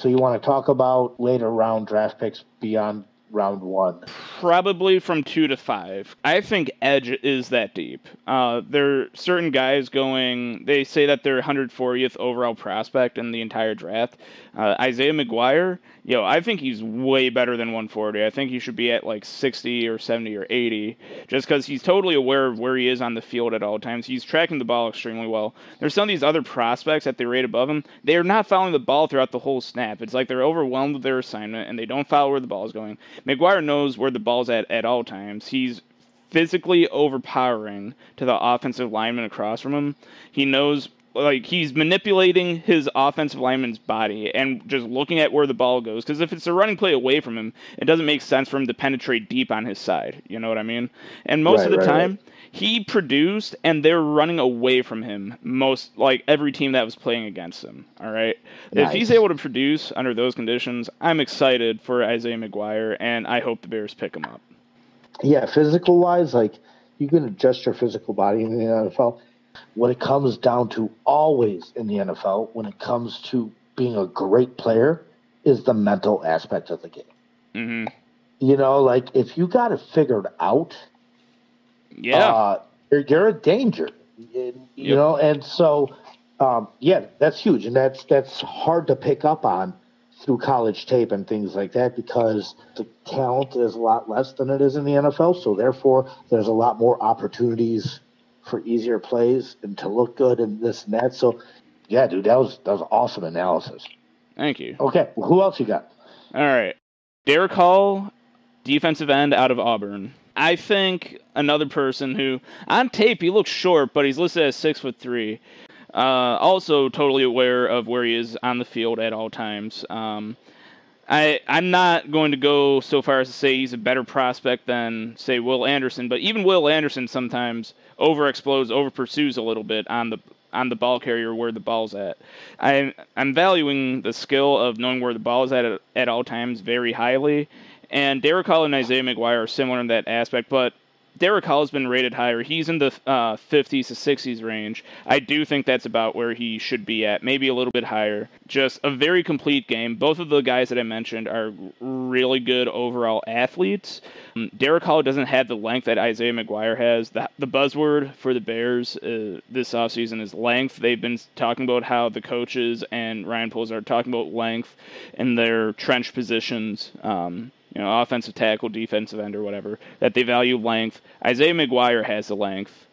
So you want to talk about later round draft picks beyond round one? Probably from two to five. I think edge is that deep. Uh, there are certain guys going. They say that they're 140th overall prospect in the entire draft. Uh, Isaiah McGuire, yo, I think he's way better than 140. I think he should be at like 60 or 70 or 80, just because he's totally aware of where he is on the field at all times. He's tracking the ball extremely well. There's some of these other prospects that they rate above him. They are not following the ball throughout the whole snap. It's like they're overwhelmed with their assignment and they don't follow where the ball is going. McGuire knows where the ball's at at all times. He's physically overpowering to the offensive lineman across from him. He knows like he's manipulating his offensive lineman's body and just looking at where the ball goes. Because if it's a running play away from him, it doesn't make sense for him to penetrate deep on his side. You know what I mean? And most Right, of the right, time, right. he produced, and they're running away from him. Most like every team that was playing against him. All right. If he's able to produce under those conditions, I'm excited for Isaiah McGuire, and I hope the Bears pick him up. Yeah, physical wise, like you can adjust your physical body in the NFL. When it comes down to always in the NFL, when it comes to being a great player, is the mental aspect of the game. hmm You know, like if you got it figured out, Yeah. uh, you're, you're a danger. You Yep. know, and so um, yeah, that's huge, and that's that's hard to pick up on through college tape and things like that because the talent is a lot less than it is in the NFL. So therefore, there's a lot more opportunities for easier plays and to look good and this and that. So yeah, dude, that was that was awesome analysis. Thank you. Okay, who else you got? All right. Derick Hall, defensive end out of Auburn. I think another person who, on tape, he looks short, but he's listed as six foot three. Uh, also, totally aware of where he is on the field at all times. Um, I I'm not going to go so far as to say he's a better prospect than say Will Anderson, but even Will Anderson sometimes overexplodes, over pursues a little bit on the on the ball carrier where the ball's at. I'm I'm valuing the skill of knowing where the ball is at at all times very highly, and Derick Hall and Isaiah McGuire are similar in that aspect, but Derick Hall has been rated higher. He's in the uh, 50s to 60s range. I do think that's about where he should be at, maybe a little bit higher. Just a very complete game. Both of the guys that I mentioned are really good overall athletes. Um, Derick Hall doesn't have the length that Isaiah McGuire has. The, the buzzword for the Bears uh, this offseason is length. They've been talking about how the coaches and Ryan Poles are talking about length in their trench positions. Um, you know, offensive tackle, defensive end, or whatever, that they value length. Isaiah McGuire has the length.